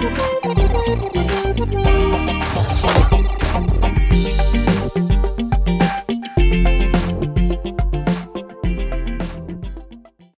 Música